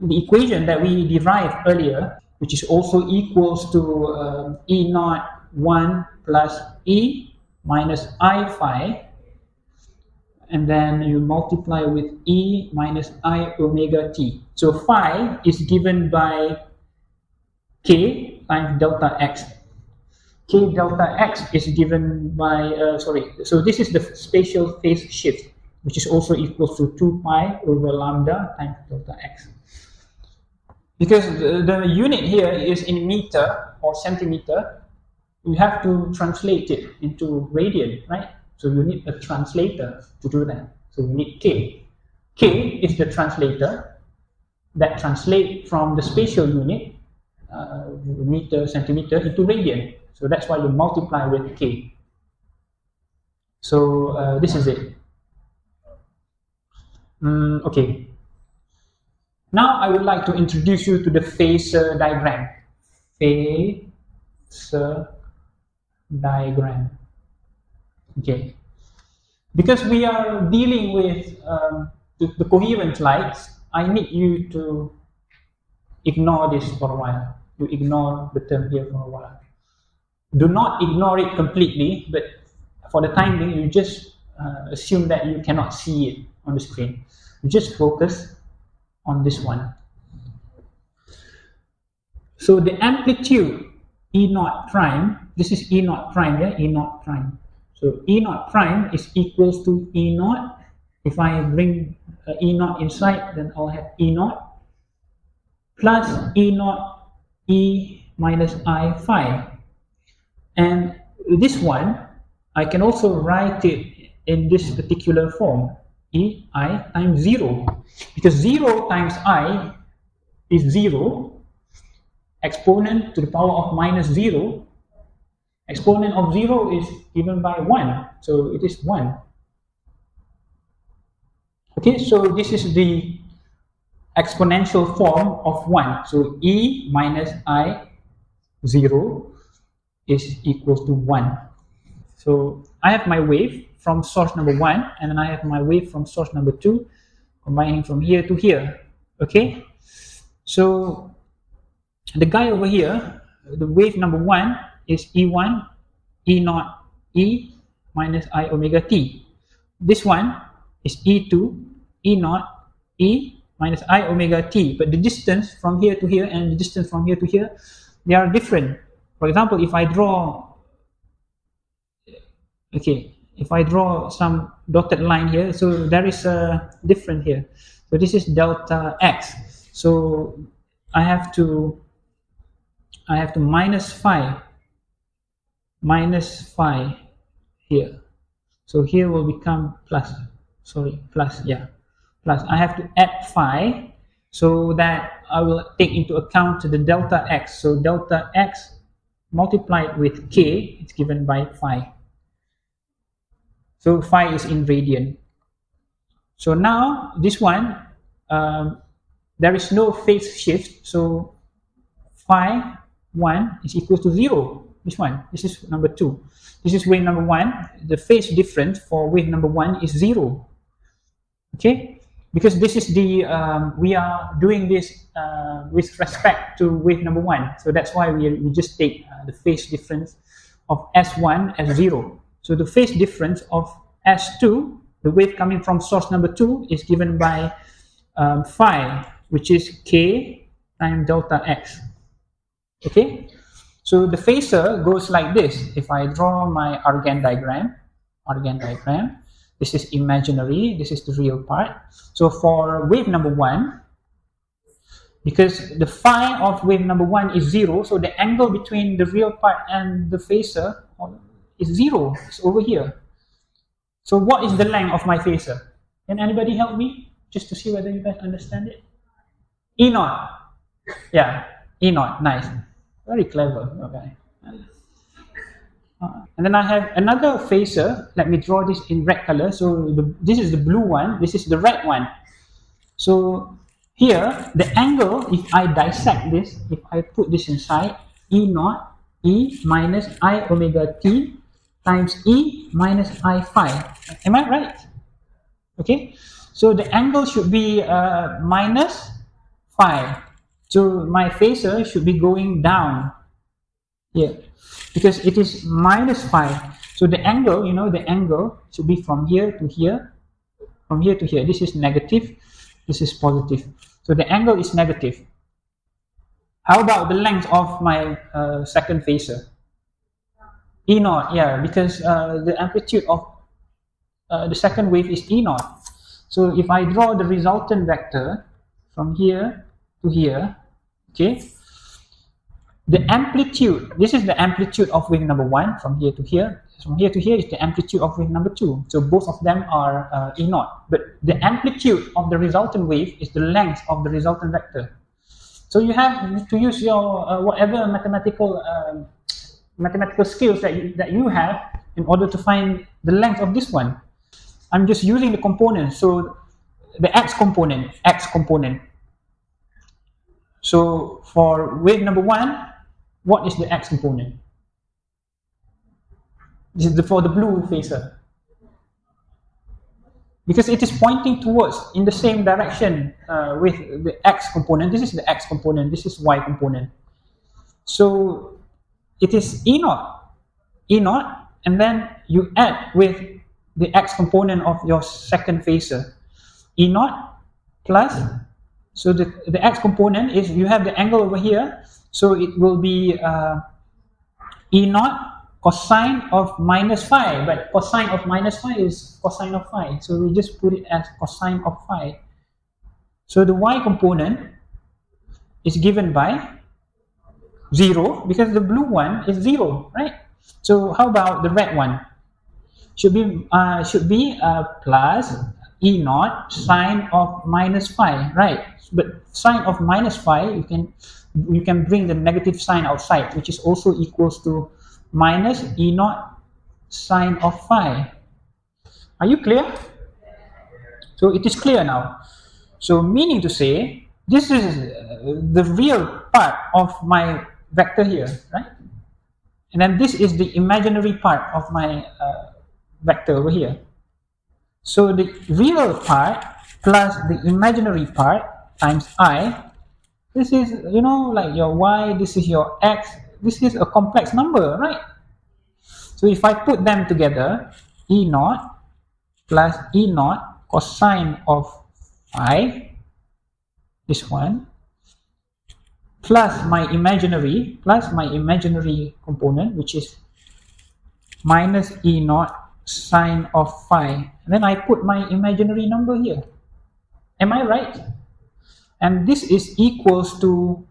the equation that we derived earlier, which is also equals to um, E naught 1 plus E minus I phi, and then you multiply with E minus I omega t. So phi is given by K times delta x. K delta x is given by, uh, sorry, so this is the spatial phase shift, which is also equal to 2 pi over lambda times delta x. Because the, the unit here is in meter or centimeter, you have to translate it into radian, right? So you need a translator to do that. So you need K. K is the translator that translate from the spatial unit, uh, meter, centimeter, into radian. So that's why you multiply with K. So uh, this is it. Mm, okay. Now I would like to introduce you to the phasor diagram. Phasor diagram. Okay. Because we are dealing with um, the, the coherent lights, I need you to ignore this for a while. You ignore the term here for a while. Do not ignore it completely, but for the time being, you just uh, assume that you cannot see it on the screen. You just focus on this one. So the amplitude E naught prime, this is E naught prime, yeah, E naught prime. So E naught prime is equals to E naught. If I bring uh, E naught inside, then I'll have E naught plus E naught E minus I phi. And this one, I can also write it in this particular form, E I times 0. Because 0 times I is 0 exponent to the power of minus 0, exponent of 0 is given by 1, so it is 1. Okay, so this is the exponential form of 1. So e minus i 0 is equals to 1. So I have my wave from source number 1 and then I have my wave from source number 2 combining from here to here. Okay, so the guy over here, the wave number one is E1, E naught, E minus I omega t. This one is E2, E naught, E minus I omega t. But the distance from here to here and the distance from here to here, they are different. For example, if I draw, okay, if I draw some dotted line here, so there is a different here. So this is delta x. So I have to I have to minus 5 minus 5 here so here will become plus sorry plus yeah plus I have to add 5 so that I will take into account the delta x so delta x multiplied with k it's given by 5 so phi is in radian so now this one um, there is no phase shift so phi 1 is equal to 0. This one, this is number 2. This is wave number 1. The phase difference for wave number 1 is 0. Okay? Because this is the, um, we are doing this uh, with respect to wave number 1. So that's why we, we just take uh, the phase difference of S1 as 0. So the phase difference of S2, the wave coming from source number 2, is given by um, phi, which is k times delta x. Okay, so the phasor goes like this. If I draw my Argand diagram, Argand diagram, this is imaginary, this is the real part. So for wave number one, because the phi of wave number one is zero, so the angle between the real part and the phasor is zero. It's over here. So what is the length of my phasor? Can anybody help me? Just to see whether you guys understand it. E naught. Yeah, E naught. Nice. Very clever. Okay. Uh, and then I have another phasor. Let me draw this in red color. So the, this is the blue one. This is the red one. So here, the angle, if I dissect this, if I put this inside, E naught, E minus I omega t times E minus I phi. Am I right? Okay. So the angle should be uh, minus phi. So my phasor should be going down here because it is minus phi. So the angle, you know, the angle should be from here to here, from here to here. This is negative, this is positive. So the angle is negative. How about the length of my uh, second phasor? E naught, yeah, because uh, the amplitude of uh, the second wave is E naught. So if I draw the resultant vector from here to here, okay, the amplitude, this is the amplitude of wave number one from here to here. From here to here is the amplitude of wave number two. So both of them are uh, E naught. But the amplitude of the resultant wave is the length of the resultant vector. So you have to use your uh, whatever mathematical uh, mathematical skills that you, that you have in order to find the length of this one. I'm just using the component. So the x component, x component. So for wave number one, what is the x component? This is the, for the blue phasor. Because it is pointing towards in the same direction uh, with the x component. This is the x component, this is y component. So it is E naught, E naught, and then you add with the x component of your second phasor. E naught plus, so the, the x component is you have the angle over here, so it will be uh, E naught cosine of minus phi, but cosine of minus phi is cosine of phi. So we just put it as cosine of phi. So the y component is given by 0 because the blue one is 0, right? So how about the red one? Should be uh, should be uh, plus E naught sine of minus phi, right? But sine of minus phi, you can you can bring the negative sign outside, which is also equals to minus E naught sine of phi. Are you clear? So it is clear now. So meaning to say, this is uh, the real part of my vector here, right? And then this is the imaginary part of my uh, vector over here. So the real part plus the imaginary part times i, this is, you know, like your y, this is your x, this is a complex number, right? So if I put them together, e naught plus e naught cosine of phi, this one, plus my imaginary plus my imaginary component which is minus e naught sine of phi. And then I put my imaginary number here. Am I right? And this is equals to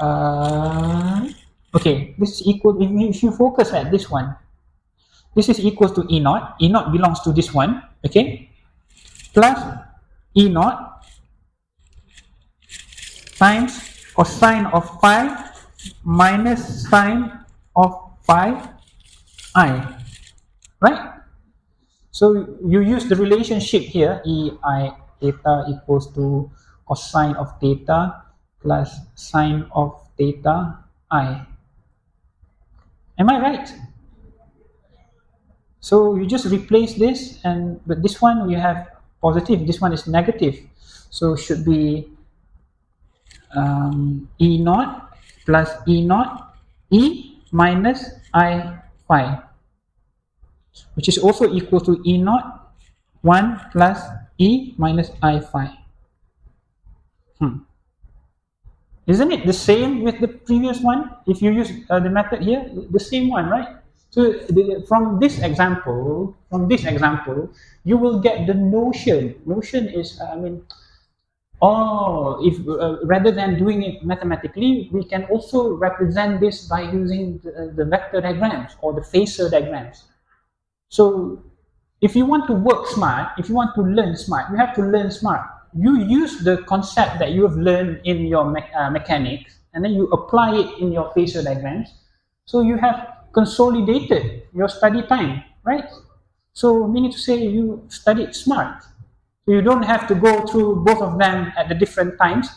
uh, okay this is equal if you focus at this one this is equals to e naught. E naught belongs to this one okay? Plus e naught times cosine of phi minus sine of phi i right? So you use the relationship here e i theta equals to cosine of theta plus sine of theta i. Am i right? So you just replace this and but this one you have positive this one is negative. So should be um, E naught plus E naught E minus I phi which is also equal to E naught 1 plus E minus I phi. Hmm. Isn't it the same with the previous one? If you use uh, the method here, the same one, right? So the, from this example, from this example, you will get the notion. Notion is, I mean, Oh, if uh, rather than doing it mathematically, we can also represent this by using the, the vector diagrams or the phasor diagrams. So if you want to work smart, if you want to learn smart, you have to learn smart. You use the concept that you have learned in your me uh, mechanics and then you apply it in your phasor diagrams. So you have consolidated your study time, right? So meaning to say you studied smart. So you don't have to go through both of them at the different times,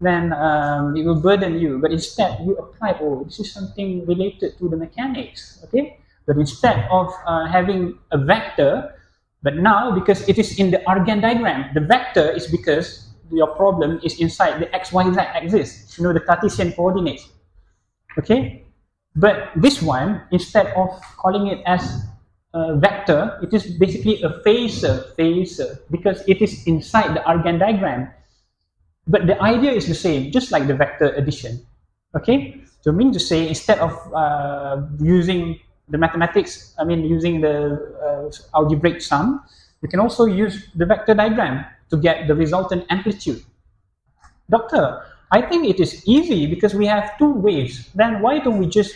then um, it will burden you. But instead, you apply, oh, this is something related to the mechanics, okay? But instead of uh, having a vector, but now because it is in the Argand diagram, the vector is because your problem is inside the xyz axis, you know, the Cartesian coordinates. Okay? But this one, instead of calling it as a vector, it is basically a phasor, phasor, because it is inside the Argand diagram. But the idea is the same, just like the vector addition. Okay? So I mean to say, instead of uh, using the mathematics, I mean using the uh, algebraic sum, you can also use the vector diagram to get the resultant amplitude. Doctor, I think it is easy because we have two waves. Then why don't we just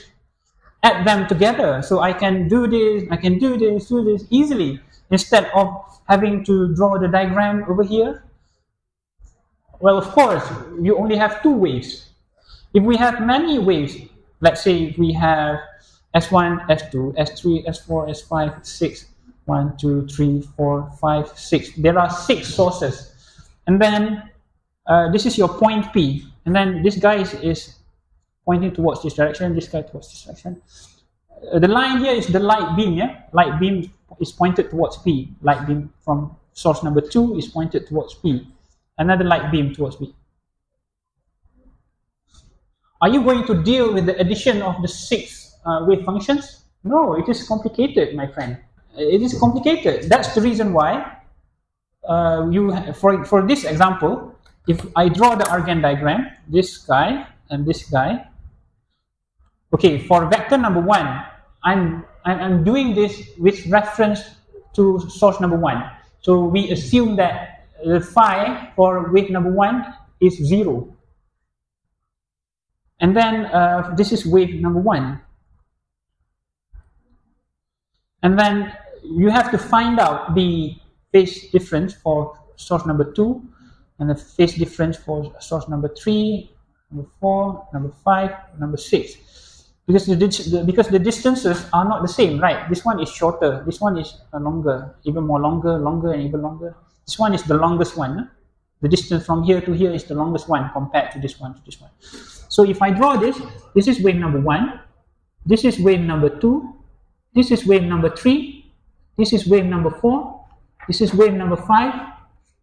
add them together so I can do this, I can do this, do this easily instead of having to draw the diagram over here? Well, of course, you only have two waves. If we have many waves, let's say we have S1, S2, S3, S4, S5, 6, 1, 2, 3, 4, 5, 6. There are six sources. And then uh, this is your point P. And then this guy is, is, pointing towards this direction, this guy towards this direction. Uh, the line here is the light beam, yeah? Light beam is pointed towards P. Light beam from source number 2 is pointed towards P. Another light beam towards P. Are you going to deal with the addition of the six uh, wave functions? No, it is complicated, my friend. It is complicated. That's the reason why uh, you for for this example, if I draw the Argand diagram, this guy and this guy. Okay, for vector number one, I'm I'm doing this with reference to source number one. So we assume that the phi for wave number one is zero and then uh, this is wave number one. And then you have to find out the phase difference for source number two and the phase difference for source number three, number four, number five, number six. Because the, because the distances are not the same, right? This one is shorter, this one is uh, longer, even more longer, longer, and even longer. This one is the longest one. The distance from here to here is the longest one compared to this one to this one. So if I draw this, this is wave number one, this is wave number two, this is wave number three, this is wave number four, this is wave number five,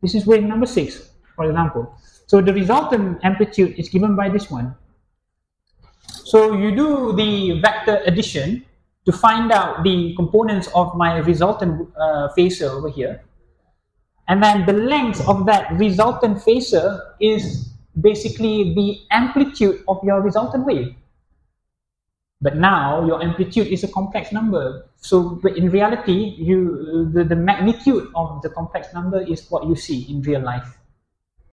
this is wave number six, for example. So the resultant amplitude is given by this one. So you do the vector addition to find out the components of my resultant uh, phasor over here. And then the length of that resultant phasor is basically the amplitude of your resultant wave. But now your amplitude is a complex number. So in reality, you the, the magnitude of the complex number is what you see in real life.